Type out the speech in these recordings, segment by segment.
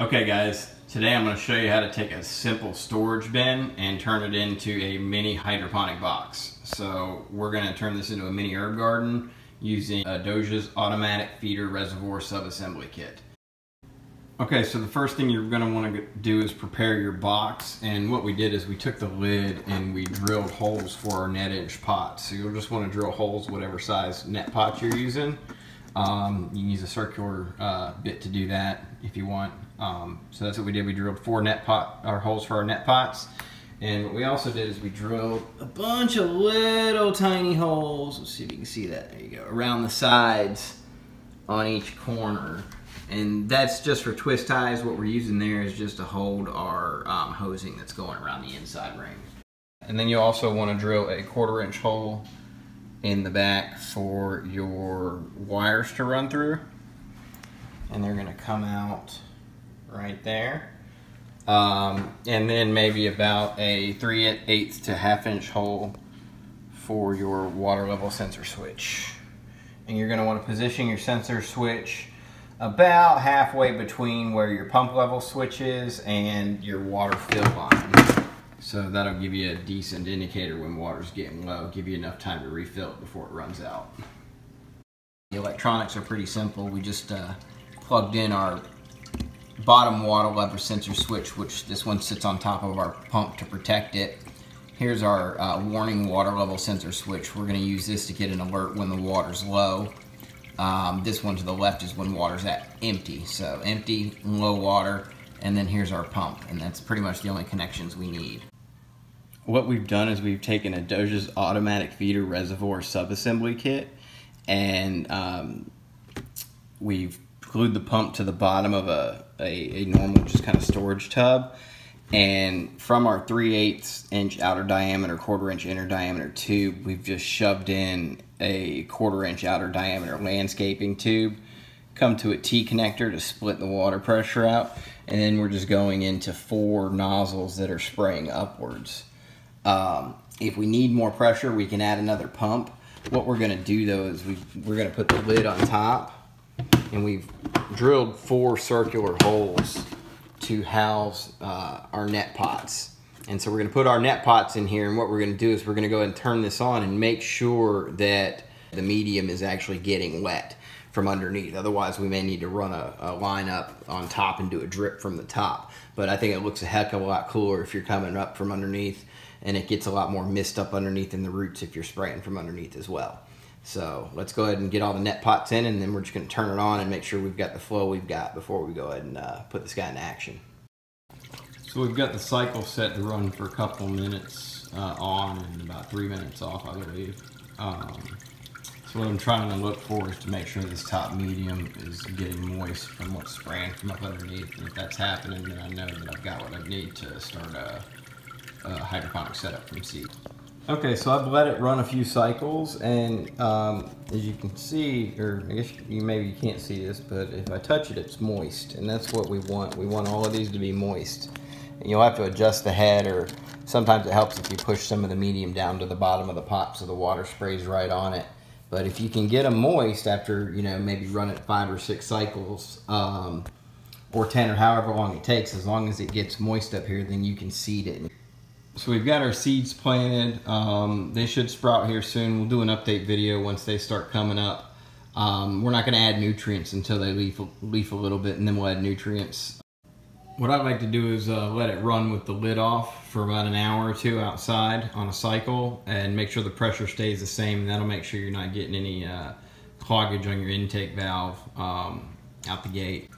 Okay guys, today I'm going to show you how to take a simple storage bin and turn it into a mini hydroponic box. So we're going to turn this into a mini herb garden using Adosia's automatic feeder reservoir subassembly kit. Okay, so the first thing you're going to want to do is prepare your box and what we did is we took the lid and we drilled holes for our net inch pots. So you'll just want to drill holes whatever size net pot you're using. Um, you can use a circular uh, bit to do that if you want. Um, so that's what we did. We drilled four net pot, our holes for our net pots. And what we also did is we drilled a bunch of little tiny holes. Let's see if you can see that. There you go. Around the sides on each corner. And that's just for twist ties. What we're using there is just to hold our um, hosing that's going around the inside ring. And then you also want to drill a quarter inch hole in the back for your wires to run through. And they're going to come out right there. Um, and then maybe about a 3 eighths to half inch hole for your water level sensor switch. And you're going to want to position your sensor switch about halfway between where your pump level switch is and your water fill line. So that'll give you a decent indicator when water's getting low, give you enough time to refill it before it runs out. The electronics are pretty simple. We just uh, plugged in our bottom water level sensor switch, which this one sits on top of our pump to protect it. Here's our uh, warning water level sensor switch. We're gonna use this to get an alert when the water's low. Um, this one to the left is when water's at empty. So empty, low water, and then here's our pump. And that's pretty much the only connections we need. What we've done is we've taken a Adosia's automatic feeder reservoir subassembly kit and um, we've glued the pump to the bottom of a, a, a normal just kind of storage tub. And from our 3 8 inch outer diameter, quarter inch inner diameter tube, we've just shoved in a quarter inch outer diameter landscaping tube. Come to a T connector to split the water pressure out. And then we're just going into four nozzles that are spraying upwards. Um, if we need more pressure, we can add another pump. What we're gonna do though is we, we're gonna put the lid on top and we've drilled four circular holes to house uh, our net pots. And so we're gonna put our net pots in here and what we're gonna do is we're gonna go ahead and turn this on and make sure that the medium is actually getting wet from underneath. Otherwise we may need to run a, a line up on top and do a drip from the top. But I think it looks a heck of a lot cooler if you're coming up from underneath and it gets a lot more mist up underneath in the roots if you're spraying from underneath as well. So let's go ahead and get all the net pots in and then we're just going to turn it on and make sure we've got the flow we've got before we go ahead and uh, put this guy in action. So we've got the cycle set to run for a couple minutes uh, on and about three minutes off I believe. Um, so what I'm trying to look for is to make sure this top medium is getting moist from what's spraying from up underneath. And if that's happening, then I know that I've got what I need to start a, a hydroponic setup from seed. Okay, so I've let it run a few cycles, and um, as you can see, or I guess you maybe you can't see this, but if I touch it, it's moist, and that's what we want. We want all of these to be moist. And you'll have to adjust the head, or sometimes it helps if you push some of the medium down to the bottom of the pot so the water sprays right on it. But if you can get them moist after, you know, maybe run it five or six cycles, um, or 10 or however long it takes, as long as it gets moist up here, then you can seed it. So we've got our seeds planted. Um, they should sprout here soon. We'll do an update video once they start coming up. Um, we're not going to add nutrients until they leaf, leaf a little bit and then we'll add nutrients. What I like to do is uh, let it run with the lid off for about an hour or two outside on a cycle and make sure the pressure stays the same. That'll make sure you're not getting any uh, cloggage on your intake valve um, out the gate.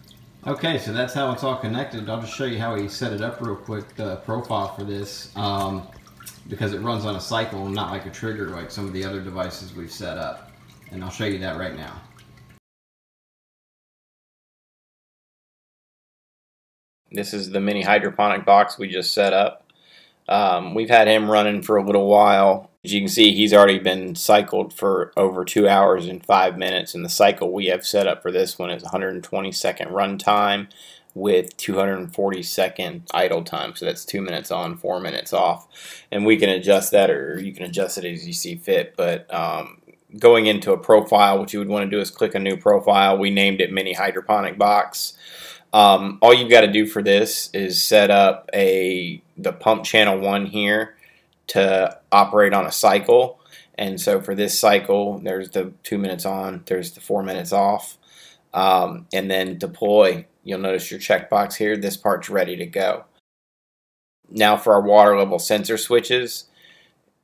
Okay, so that's how it's all connected. I'll just show you how we set it up real quick, the profile for this, um, because it runs on a cycle, not like a trigger like some of the other devices we've set up. And I'll show you that right now. This is the mini hydroponic box we just set up. Um, we've had him running for a little while. As you can see, he's already been cycled for over two hours and five minutes. And the cycle we have set up for this one is 120 second run time with 240 second idle time. So that's two minutes on, four minutes off. And we can adjust that or you can adjust it as you see fit. But um, going into a profile, what you would want to do is click a new profile. We named it Mini Hydroponic Box. Um, all you've got to do for this is set up a the pump channel one here to operate on a cycle. And so for this cycle, there's the two minutes on, there's the four minutes off. Um, and then deploy, you'll notice your checkbox here, this part's ready to go. Now for our water level sensor switches,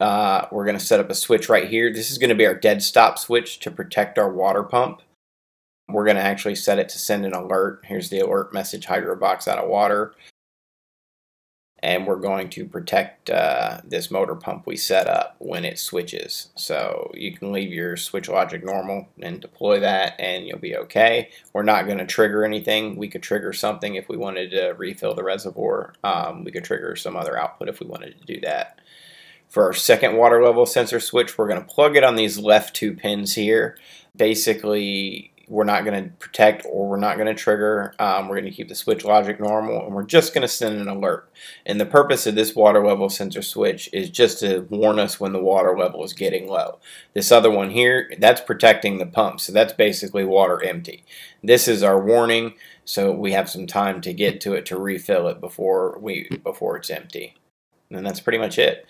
uh, we're going to set up a switch right here. This is going to be our dead stop switch to protect our water pump. We're going to actually set it to send an alert. Here's the alert message, Hydrobox out of water. And we're going to protect uh, this motor pump we set up when it switches. So you can leave your switch logic normal and deploy that and you'll be okay. We're not going to trigger anything. We could trigger something if we wanted to refill the reservoir. Um, we could trigger some other output if we wanted to do that. For our second water level sensor switch, we're going to plug it on these left two pins here. Basically, we're not going to protect or we're not going to trigger. Um, we're going to keep the switch logic normal and we're just going to send an alert. And the purpose of this water level sensor switch is just to warn us when the water level is getting low. This other one here, that's protecting the pump. So that's basically water empty. This is our warning. So we have some time to get to it to refill it before we before it's empty. And that's pretty much it.